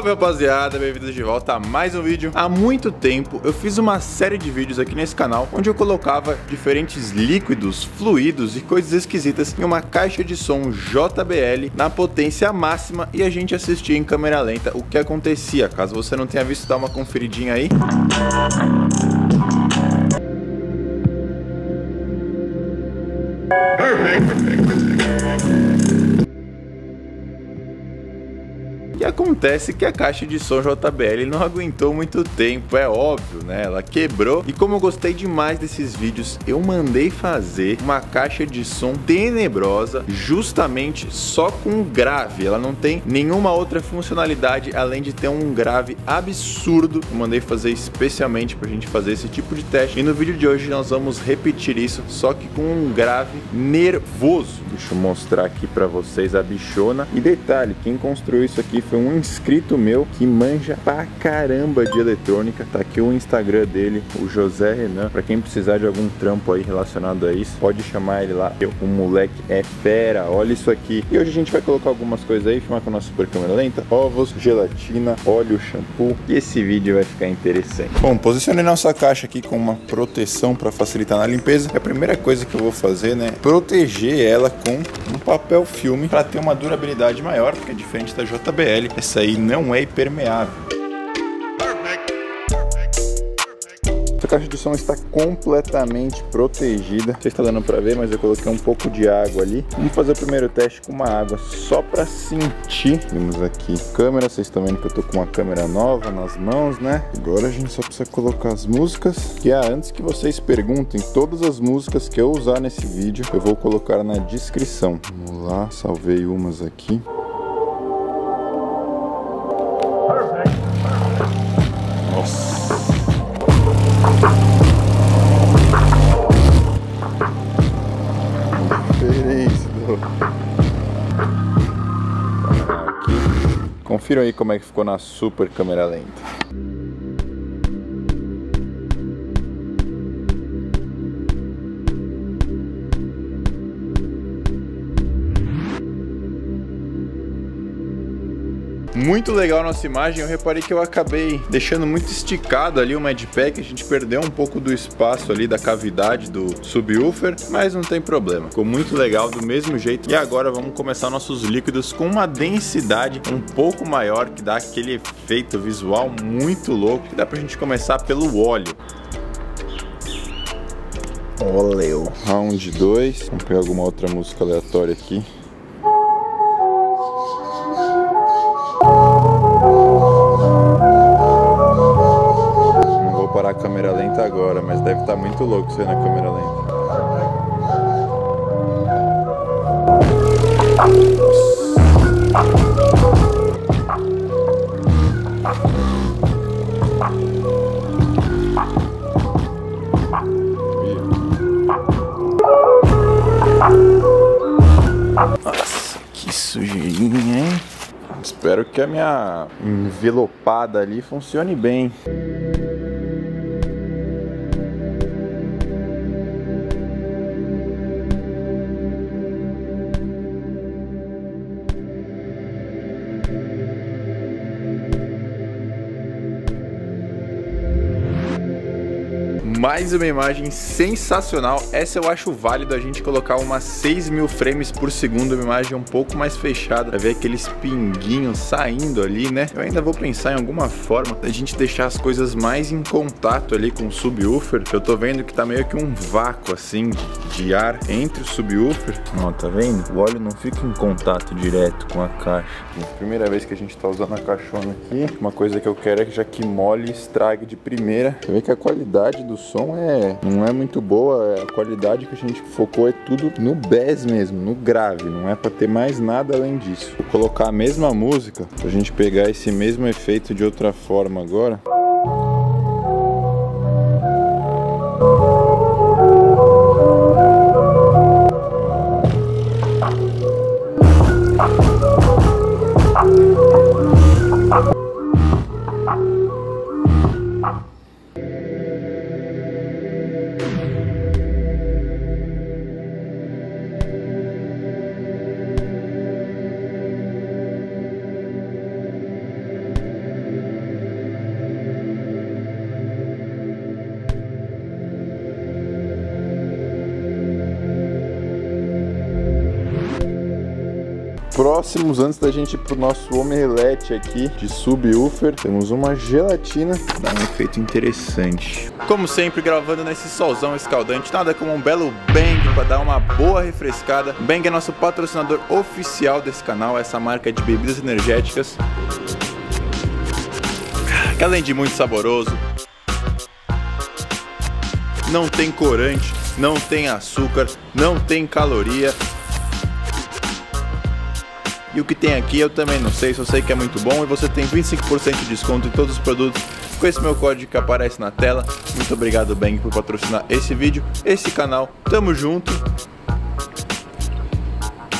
Salve rapaziada, bem-vindos de volta a mais um vídeo. Há muito tempo eu fiz uma série de vídeos aqui nesse canal onde eu colocava diferentes líquidos, fluidos e coisas esquisitas em uma caixa de som JBL na potência máxima e a gente assistia em câmera lenta o que acontecia. Caso você não tenha visto, dá uma conferidinha aí. E acontece que a caixa de som JBL não aguentou muito tempo, é óbvio, né? Ela quebrou. E como eu gostei demais desses vídeos, eu mandei fazer uma caixa de som tenebrosa, justamente só com grave. Ela não tem nenhuma outra funcionalidade além de ter um grave absurdo. Eu mandei fazer especialmente pra gente fazer esse tipo de teste. E no vídeo de hoje nós vamos repetir isso, só que com um grave nervoso. Deixa eu mostrar aqui pra vocês a bichona. E detalhe, quem construiu isso aqui foi um inscrito meu que manja pra caramba de eletrônica. Tá aqui o Instagram dele, o José Renan. Pra quem precisar de algum trampo aí relacionado a isso, pode chamar ele lá. O moleque é fera, olha isso aqui. E hoje a gente vai colocar algumas coisas aí, filmar com a nossa super câmera lenta. Ovos, gelatina, óleo, shampoo. E esse vídeo vai ficar interessante. Bom, posicionei nossa caixa aqui com uma proteção para facilitar na limpeza. A primeira coisa que eu vou fazer, né, proteger ela com um papel filme para ter uma durabilidade maior, porque é diferente da JBL essa aí não é impermeável. Essa caixa de som está completamente protegida. Não sei se está dando para ver, mas eu coloquei um pouco de água ali. Vamos fazer o primeiro teste com uma água só para sentir. Temos aqui câmera, vocês estão vendo que eu tô com uma câmera nova nas mãos, né? Agora a gente só precisa colocar as músicas. Que é antes que vocês perguntem, todas as músicas que eu usar nesse vídeo, eu vou colocar na descrição. Vamos lá, salvei umas aqui. Confiram aí como é que ficou na super câmera lenta. Muito legal a nossa imagem, eu reparei que eu acabei deixando muito esticado ali o Madpack, a gente perdeu um pouco do espaço ali da cavidade do subwoofer, mas não tem problema, ficou muito legal do mesmo jeito. E agora vamos começar nossos líquidos com uma densidade um pouco maior, que dá aquele efeito visual muito louco, que dá pra gente começar pelo óleo. Óleo. Round 2, vamos pegar alguma outra música aleatória aqui. Louco aí na câmera lenta. Nossa, que sujeirinha, hein? Espero que a minha envelopada ali funcione bem. Mais uma imagem sensacional. Essa eu acho válido a gente colocar umas 6 mil frames por segundo, uma imagem um pouco mais fechada, pra ver aqueles pinguinhos saindo ali, né? Eu ainda vou pensar em alguma forma da gente deixar as coisas mais em contato ali com o subwoofer. Eu tô vendo que tá meio que um vácuo assim de ar entre o subwoofer. Ó, tá vendo? O óleo não fica em contato direto com a caixa. Primeira vez que a gente tá usando a caixona aqui, uma coisa que eu quero é que já que mole e estrague de primeira. Você vê que a qualidade do som é não é muito boa, é a qualidade que a gente focou é tudo no bass mesmo, no grave, não é para ter mais nada além disso. Vou colocar a mesma música pra gente pegar esse mesmo efeito de outra forma agora. Próximos, antes da gente ir pro nosso omelete aqui de subwoofer, temos uma gelatina, dá um efeito interessante. Como sempre, gravando nesse solzão escaldante, nada como um belo Bang para dar uma boa refrescada. Bang é nosso patrocinador oficial desse canal, essa marca de bebidas energéticas. Que além de muito saboroso, não tem corante, não tem açúcar, não tem caloria. E o que tem aqui eu também não sei, só sei que é muito bom e você tem 25% de desconto em todos os produtos com esse meu código que aparece na tela. Muito obrigado, Bang, por patrocinar esse vídeo, esse canal. Tamo junto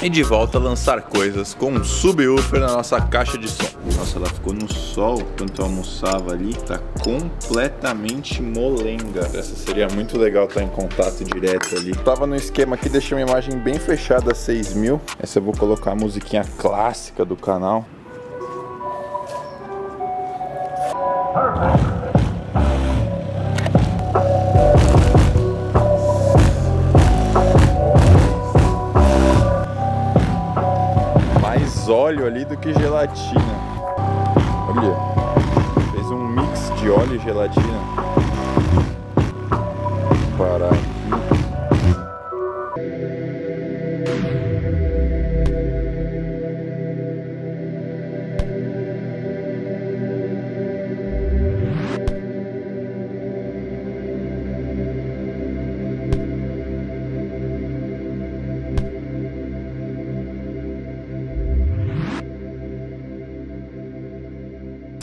e de volta a lançar coisas com um subwoofer na nossa caixa de som. Nossa, ela ficou no sol enquanto eu almoçava ali, tá completamente molenga. Essa seria muito legal estar em contato direto ali. Tava no esquema aqui, deixei uma imagem bem fechada a 6000. Essa eu vou colocar a musiquinha clássica do canal. Perfect. Óleo ali do que gelatina. Olha, fez um mix de óleo e gelatina. Parar.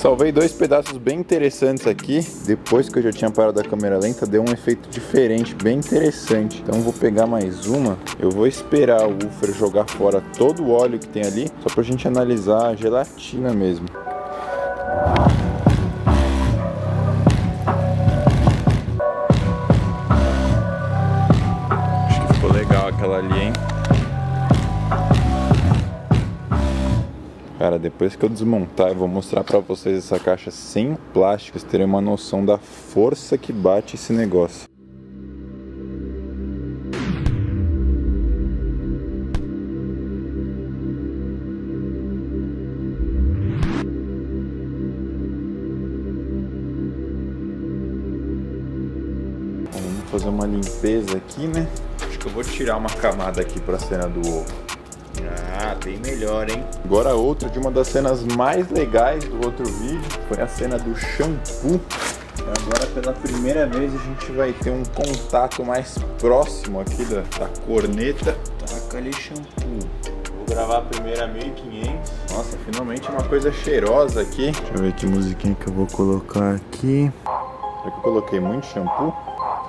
Salvei dois pedaços bem interessantes aqui. Depois que eu já tinha parado a câmera lenta, deu um efeito diferente, bem interessante. Então vou pegar mais uma. Eu vou esperar o woofer jogar fora todo o óleo que tem ali, só pra gente analisar a gelatina mesmo. Cara, depois que eu desmontar, eu vou mostrar para vocês essa caixa sem plástico, vocês terem uma noção da força que bate esse negócio. Vamos fazer uma limpeza aqui, né? Acho que eu vou tirar uma camada aqui para a cena do ovo. Ah, bem melhor, hein? Agora outra de uma das cenas mais legais do outro vídeo foi a cena do shampoo. Agora pela primeira vez a gente vai ter um contato mais próximo aqui da, da corneta. Taca ali shampoo. Vou gravar a primeira 1500. Nossa, finalmente uma coisa cheirosa aqui. Deixa eu ver que musiquinha que eu vou colocar aqui. Será que eu coloquei muito shampoo?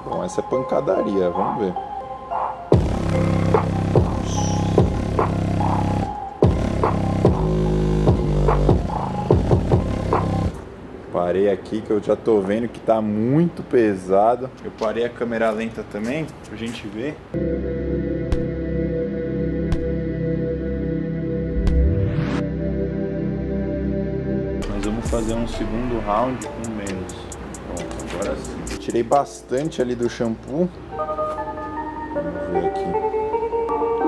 Bom, essa é pancadaria, vamos ver. Parei aqui que eu já tô vendo que tá muito pesado. Eu parei a câmera lenta também, pra gente ver. Mas vamos fazer um segundo round com menos. Pronto, agora sim. Tirei bastante ali do shampoo. Vamos ver aqui.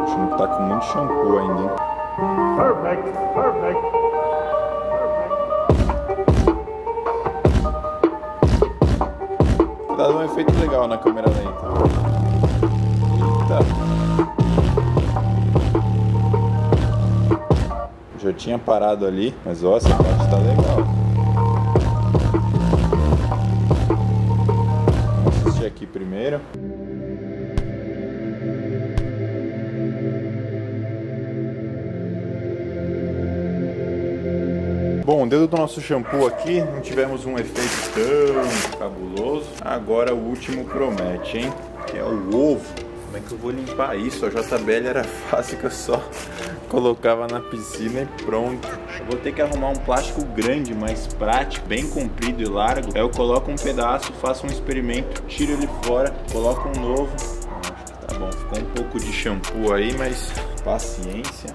Acho que tá com muito shampoo ainda, hein? Perfect, perfect. Efeito legal na câmera lenta. Eita. Já tinha parado ali, mas ó, essa parte tá legal. Vamos assistir aqui primeiro. Bom, dentro do nosso shampoo aqui, não tivemos um efeito tão cabuloso. Agora o último promete, hein? Que é o ovo. Como é que eu vou limpar isso? A JBL era fácil que eu só colocava na piscina e pronto. Eu vou ter que arrumar um plástico grande, mais prático, bem comprido e largo. Aí eu coloco um pedaço, faço um experimento, tiro ele fora, coloco um novo. Tá bom, ficou um pouco de shampoo aí, mas paciência.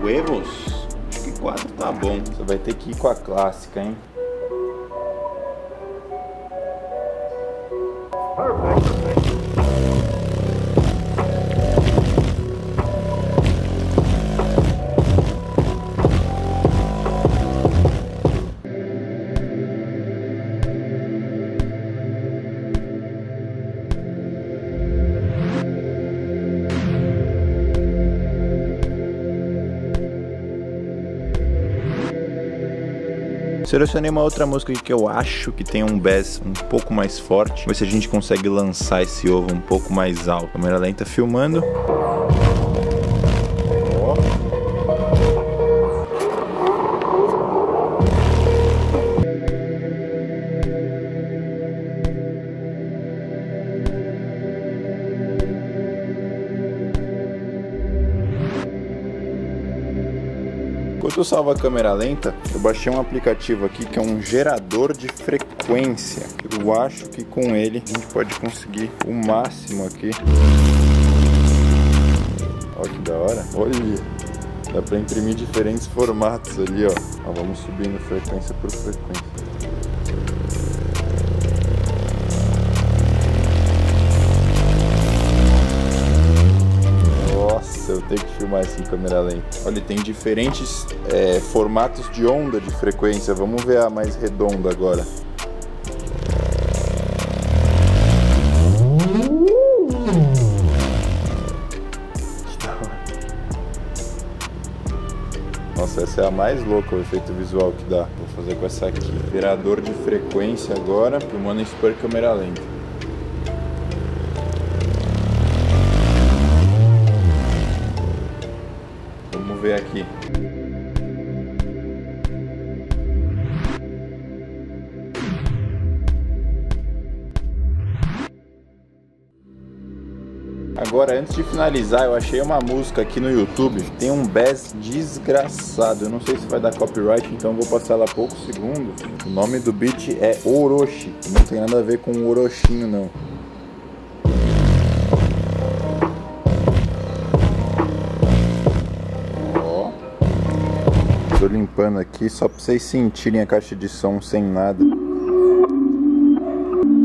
Huevos. 4 tá bom. Você vai ter que ir com a clássica, hein? Selecionei uma outra música que eu acho que tem um bass um pouco mais forte. Ver se a gente consegue lançar esse ovo um pouco mais alto. Câmera lenta filmando. Enquanto eu salvo a câmera lenta, eu baixei um aplicativo aqui que é um gerador de frequência. Eu acho que com ele a gente pode conseguir o máximo aqui. Olha que da hora. Olha, dá para imprimir diferentes formatos ali, ó. ó vamos subindo frequência por frequência. Eu tenho que filmar isso em câmera lenta. Olha, tem diferentes é, formatos de onda de frequência. Vamos ver a mais redonda agora. Nossa, essa é a mais louca, o efeito visual que dá. Vou fazer com essa aqui. Gerador de frequência agora, filmando em super câmera lenta. Ver aqui. Agora, antes de finalizar, eu achei uma música aqui no YouTube. Tem um bass desgraçado. Eu não sei se vai dar copyright, então vou passar ela poucos segundos. O nome do beat é Orochi. Não tem nada a ver com Orochinho, não. Limpando aqui só pra vocês sentirem a caixa de som sem nada.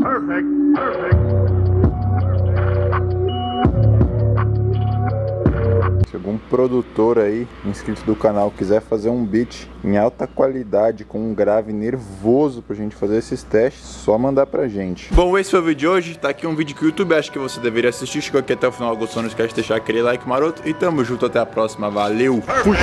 Perfect, perfect. Se algum produtor aí, inscrito do canal, quiser fazer um beat em alta qualidade, com um grave nervoso pra gente fazer esses testes, só mandar pra gente. Bom, esse foi o vídeo de hoje. Tá aqui um vídeo que o YouTube acha que você deveria assistir. Chegou aqui até o final, gostou, não esquece de deixar aquele like maroto. E tamo junto, até a próxima. Valeu! Fui!